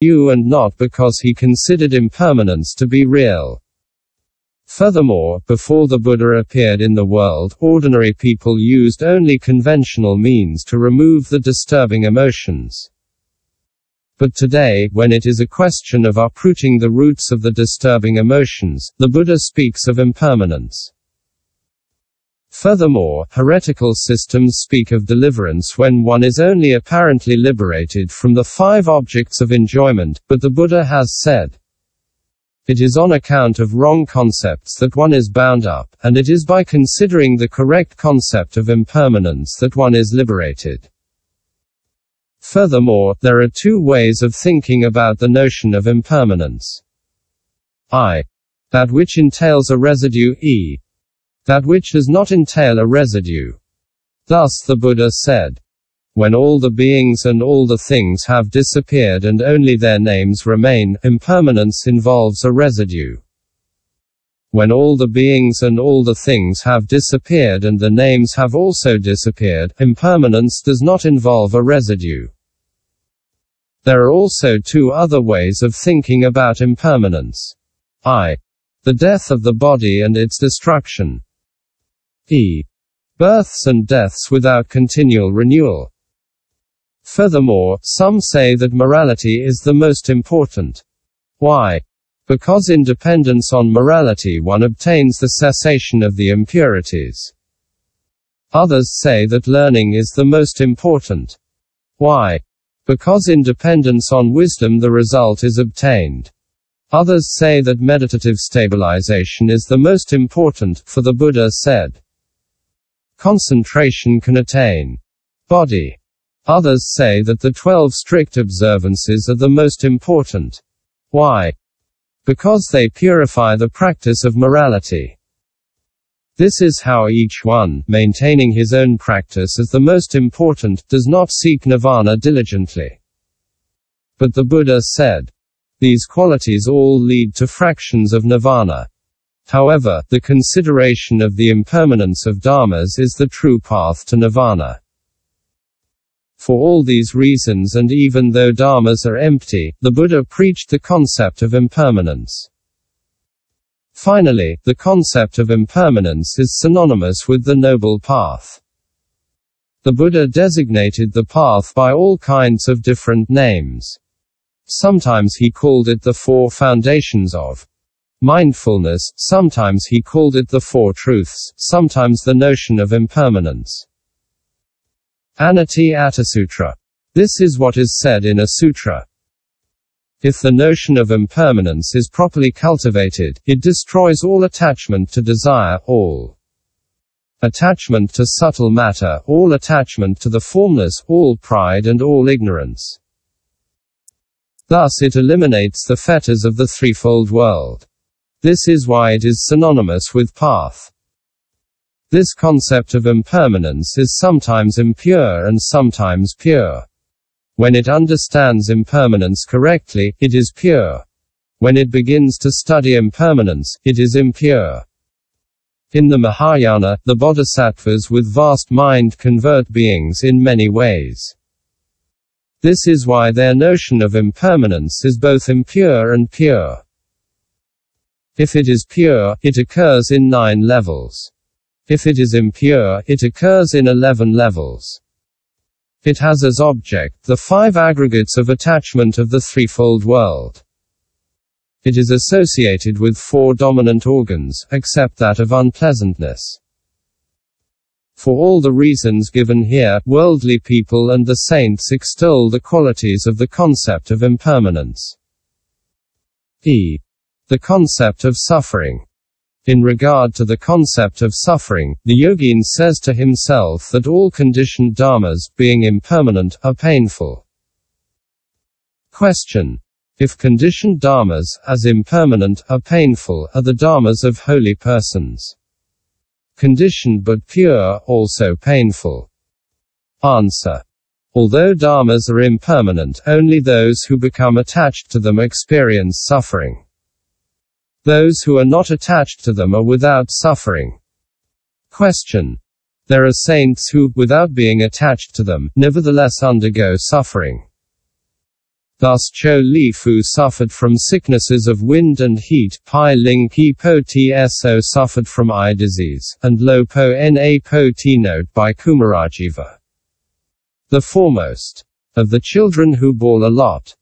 you and not because he considered impermanence to be real. Furthermore, before the Buddha appeared in the world, ordinary people used only conventional means to remove the disturbing emotions. But today, when it is a question of uprooting the roots of the disturbing emotions, the Buddha speaks of impermanence. Furthermore, heretical systems speak of deliverance when one is only apparently liberated from the five objects of enjoyment, but the Buddha has said, it is on account of wrong concepts that one is bound up, and it is by considering the correct concept of impermanence that one is liberated. Furthermore, there are two ways of thinking about the notion of impermanence. I. That which entails a residue, E. That which does not entail a residue. Thus the Buddha said, when all the beings and all the things have disappeared and only their names remain, impermanence involves a residue. When all the beings and all the things have disappeared and the names have also disappeared, impermanence does not involve a residue. There are also two other ways of thinking about impermanence. I. The death of the body and its destruction. E. Births and deaths without continual renewal. Furthermore, some say that morality is the most important. Why? Because in dependence on morality one obtains the cessation of the impurities. Others say that learning is the most important. Why? Because in dependence on wisdom the result is obtained. Others say that meditative stabilization is the most important, for the Buddha said, Concentration can attain body. Others say that the 12 strict observances are the most important. Why? Because they purify the practice of morality. This is how each one, maintaining his own practice as the most important, does not seek nirvana diligently. But the Buddha said, these qualities all lead to fractions of nirvana. However, the consideration of the impermanence of dharmas is the true path to nirvana. For all these reasons and even though dharmas are empty, the Buddha preached the concept of impermanence. Finally, the concept of impermanence is synonymous with the Noble Path. The Buddha designated the path by all kinds of different names. Sometimes he called it the Four Foundations of Mindfulness, sometimes he called it the Four Truths, sometimes the notion of impermanence. Anati Sutra. This is what is said in a sutra. If the notion of impermanence is properly cultivated, it destroys all attachment to desire, all attachment to subtle matter, all attachment to the formless, all pride and all ignorance. Thus it eliminates the fetters of the threefold world. This is why it is synonymous with path. This concept of impermanence is sometimes impure and sometimes pure. When it understands impermanence correctly, it is pure. When it begins to study impermanence, it is impure. In the Mahayana, the bodhisattvas with vast mind convert beings in many ways. This is why their notion of impermanence is both impure and pure. If it is pure, it occurs in nine levels. If it is impure, it occurs in 11 levels. It has as object the five aggregates of attachment of the threefold world. It is associated with four dominant organs, except that of unpleasantness. For all the reasons given here, worldly people and the saints extol the qualities of the concept of impermanence. E. The concept of suffering. In regard to the concept of suffering, the yogin says to himself that all conditioned dharmas, being impermanent, are painful. Question. If conditioned dharmas, as impermanent, are painful, are the dharmas of holy persons conditioned but pure, also painful? Answer. Although dharmas are impermanent, only those who become attached to them experience suffering. Those who are not attached to them are without suffering. Question. There are saints who, without being attached to them, nevertheless undergo suffering. Thus Cho Li Fu suffered from sicknesses of wind and heat, Pai Ling Po Tso suffered from eye disease, and Lo Po Na Po Note by Kumarajiva. The foremost of the children who bore a lot,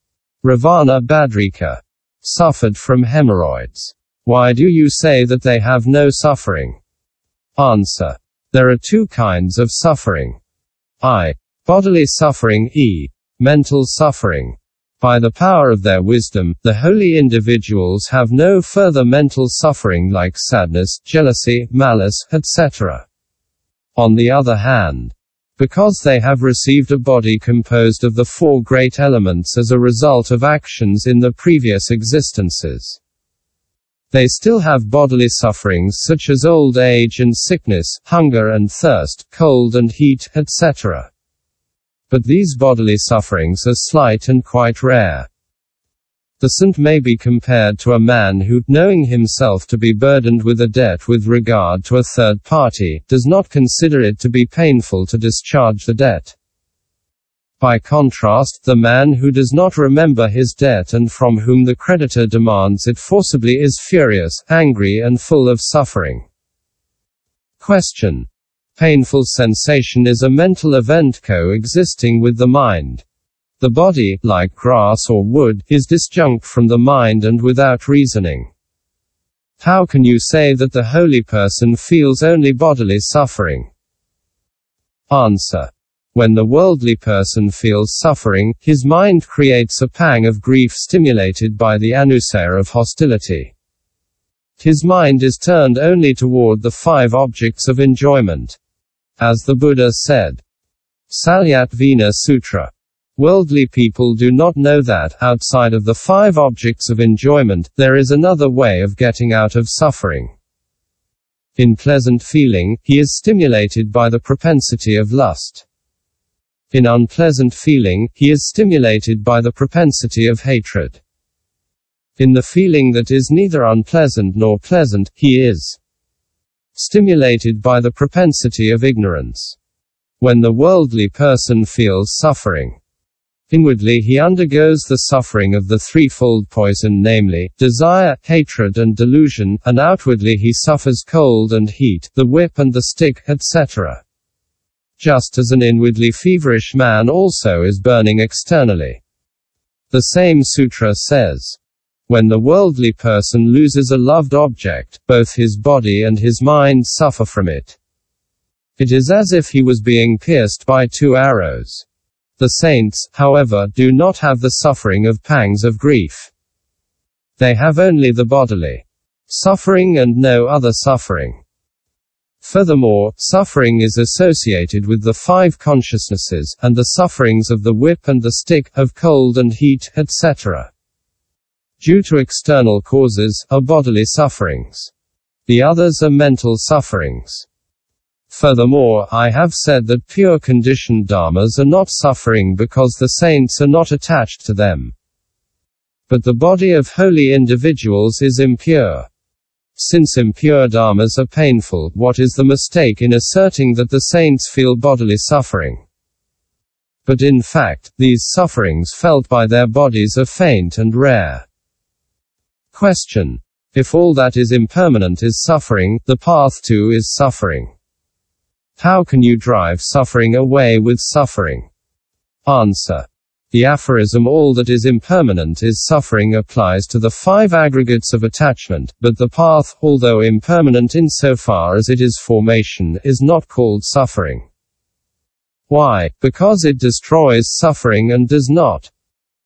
Ravana Badrika, suffered from hemorrhoids. Why do you say that they have no suffering? Answer. There are two kinds of suffering. I. Bodily suffering, E. Mental suffering. By the power of their wisdom, the holy individuals have no further mental suffering like sadness, jealousy, malice, etc. On the other hand, because they have received a body composed of the four great elements as a result of actions in the previous existences. They still have bodily sufferings such as old age and sickness, hunger and thirst, cold and heat, etc. But these bodily sufferings are slight and quite rare. The saint may be compared to a man who, knowing himself to be burdened with a debt with regard to a third party, does not consider it to be painful to discharge the debt. By contrast, the man who does not remember his debt and from whom the creditor demands it forcibly is furious, angry and full of suffering. Question. Painful sensation is a mental event coexisting with the mind. The body, like grass or wood, is disjunct from the mind and without reasoning. How can you say that the holy person feels only bodily suffering? Answer. When the worldly person feels suffering, his mind creates a pang of grief stimulated by the anusaya of hostility. His mind is turned only toward the five objects of enjoyment. As the Buddha said. Salyatvena Sutra. Worldly people do not know that, outside of the five objects of enjoyment, there is another way of getting out of suffering. In pleasant feeling, he is stimulated by the propensity of lust. In unpleasant feeling, he is stimulated by the propensity of hatred. In the feeling that is neither unpleasant nor pleasant, he is stimulated by the propensity of ignorance. When the worldly person feels suffering, inwardly he undergoes the suffering of the threefold poison namely, desire, hatred and delusion, and outwardly he suffers cold and heat, the whip and the stick, etc. Just as an inwardly feverish man also is burning externally. The same sutra says, when the worldly person loses a loved object, both his body and his mind suffer from it. It is as if he was being pierced by two arrows. The saints, however, do not have the suffering of pangs of grief. They have only the bodily suffering and no other suffering. Furthermore, suffering is associated with the five consciousnesses, and the sufferings of the whip and the stick, of cold and heat, etc due to external causes, are bodily sufferings. The others are mental sufferings. Furthermore, I have said that pure conditioned dharmas are not suffering because the saints are not attached to them. But the body of holy individuals is impure. Since impure dharmas are painful, what is the mistake in asserting that the saints feel bodily suffering? But in fact, these sufferings felt by their bodies are faint and rare. Question. If all that is impermanent is suffering, the path to is suffering. How can you drive suffering away with suffering? Answer. The aphorism all that is impermanent is suffering applies to the five aggregates of attachment, but the path, although impermanent insofar as it is formation, is not called suffering. Why? Because it destroys suffering and does not